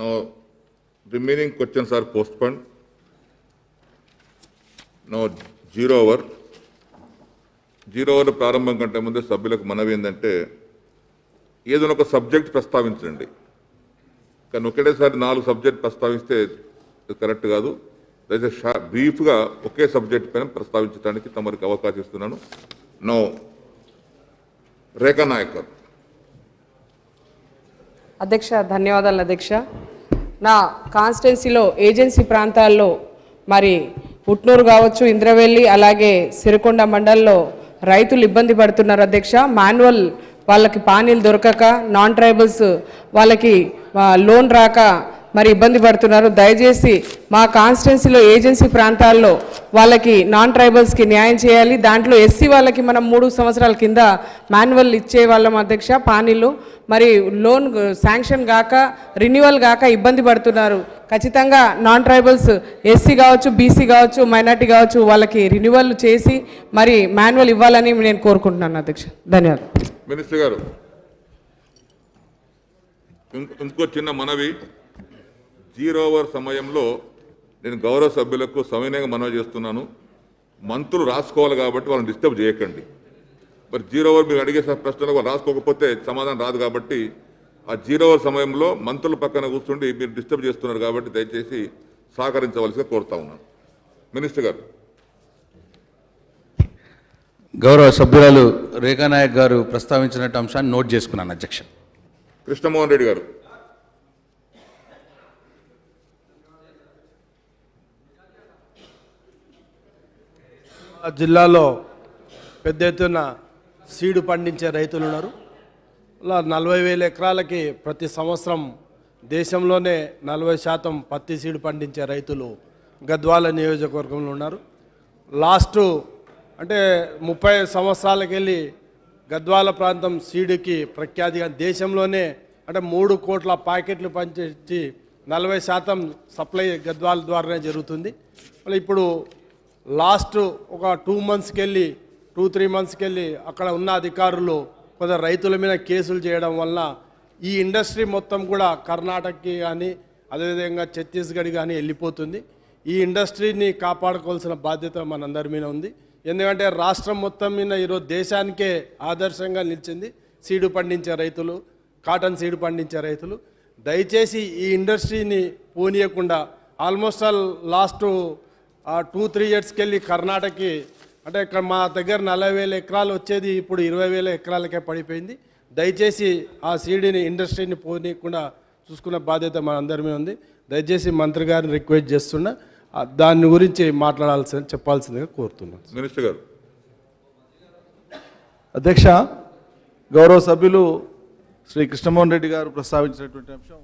Now, remaining questions are postponed. Now, zero hour zero hour ప్రారంభం కంటే ముందే సభ్యులకు మనవి ఏంటంటే ఏదైనా ఒక సబ్జెక్ట్ ప్రస్తావించండి. కానీ ఒకటేసారి నాలుగు సబ్జెక్ట్ ప్రస్తావిస్తే కరెక్ట్ కాదు. దయచేసి షా బ్రీఫ్గా ఒకే సబ్జెక్ట్ పైన ప్రస్తావించడానికి తమరికి అవకాశం ఇస్తున్నాను. నో రేఖా నాయకర్ అధ్యక్ష ధన్యవాదాలు అధ్యక్ష. నా కాన్స్టిట్యున్సీలో ఏజెన్సీ ప్రాంతాల్లో మరి ఉట్నూరు కావచ్చు ఇంద్రవెల్లి అలాగే సిరికొండ మండల్లో రైతులు ఇబ్బంది పడుతున్నారు అధ్యక్ష. మాన్యువల్ వాళ్ళకి పానీలు దొరకక నాన్ ట్రైబల్స్ వాళ్ళకి లోన్ రాక మరి ఇబ్బంది పడుతున్నారు. దయచేసి మా కాన్స్టిట్యున్సీలో ఏజెన్సీ ప్రాంతాల్లో వాళ్ళకి నాన్ ట్రైబల్స్కి న్యాయం చేయాలి. దాంట్లో ఎస్సీ వాళ్ళకి మనం మూడు సంవత్సరాల కింద మాన్యువల్ ఇచ్చే వాళ్ళం అధ్యక్ష పానీలు మరి లోన్ శాంక్షన్ కాక రిన్యువల్ కాక ఇబ్బంది పడుతున్నారు. ఖచ్చితంగా నాన్ ట్రైబల్స్ ఎస్సీ కావచ్చు బీసీ కావచ్చు మైనార్టీ కావచ్చు వాళ్ళకి రిన్యువల్ చేసి మరి మాన్యువల్ ఇవ్వాలని నేను కోరుకుంటున్నాను అధ్యక్ష. ధన్యవాదాలు. మినిస్టర్ గారు ఇంకో- ఇంకో చిన్న మనవి. జీరో అవర్ సమయంలో నేను గౌరవ సభ్యులకు సవినయంగా మనవి చేస్తున్నాను. మంత్రులు రాసుకోవాలి కాబట్టి వాళ్ళని డిస్టర్బ్ చేయకండి. మరి జీరో అవర్ మీరు అడిగే ప్రశ్నలకు వాళ్ళు రాసుకోకపోతే సమాధానం రాదు కాబట్టి ఆ జీరో అవర్ సమయంలో మంత్రుల పక్కన కూర్చుండి మీరు డిస్టర్బ్ చేస్తున్నారు కాబట్టి దయచేసి సహకరించవలసిగా కోరుతా ఉన్నాను. మినిస్టర్ గారు. గౌరవ సభ్యురాలు రేఖానాయక్ గారు ప్రస్తావించినట్టు అంశాన్ని నోట్ చేసుకున్నాను అధ్యక్ష. కృష్ణమోహన్ రెడ్డి గారు. జిల్లాలో పెద్ద ఎత్తున సీడు పండించే రైతులు ఉన్నారు. అలా నలభై వేల ఎకరాలకి ప్రతి సంవత్సరం దేశంలోనే నలభై శాతం పత్తి సీడు పండించే రైతులు గద్వాల నియోజకవర్గంలో ఉన్నారు. లాస్ట్ అంటే ముప్పై సంవత్సరాలకెళ్ళి గద్వాల ప్రాంతం సీడుకి ప్రఖ్యాతిగా దేశంలోనే అంటే మూడు కోట్ల ప్యాకెట్లు పంచి నలభై శాతం సప్లై గద్వాల ద్వారానే జరుగుతుంది. మళ్ళీ ఇప్పుడు లాస్ట్ ఒక టూ మంత్స్కి వెళ్ళి టూ త్రీ మంత్స్కి వెళ్ళి అక్కడ ఉన్న అధికారులు కొందరు రైతుల మీద కేసులు చేయడం వలన ఈ ఇండస్ట్రీ మొత్తం కూడా కర్ణాటకకి కానీ అదేవిధంగా ఛత్తీస్గఢ్ కానీ వెళ్ళిపోతుంది. ఈ ఇండస్ట్రీని కాపాడుకోవాల్సిన బాధ్యత మనందరి మీద ఉంది. ఎందుకంటే రాష్ట్రం మొత్తం మీద ఈరోజు దేశానికే ఆదర్శంగా నిలిచింది. సీడు పండించే రైతులు కాటన్ సీడు పండించే రైతులు. దయచేసి ఈ ఇండస్ట్రీని పోనీయకుండా almost all last two three ఇయర్స్కి వెళ్ళి కర్ణాటకకి అంటే ఇక్కడ మా దగ్గర నలభై వేల ఎకరాలు వచ్చేది ఇప్పుడు ఇరవై వేల ఎకరాలకే పడిపోయింది. దయచేసి ఆ సీడీని ఇండస్ట్రీని పోనీయకుండా చూసుకునే బాధ్యత మన అందరి మీద ఉంది. దయచేసి మంత్రి గారిని రిక్వెస్ట్ చేస్తున్నా ఆ, దాని గురించి మాట్లాడాల్సి చెప్పాల్సిందిగా కోరుతున్నాను. మినిస్టర్ గారు. అధ్యక్ష గౌరవ సభ్యులు శ్రీ కృష్ణమోహన్ రెడ్డి గారు ప్రస్తావించినటువంటి అంశం.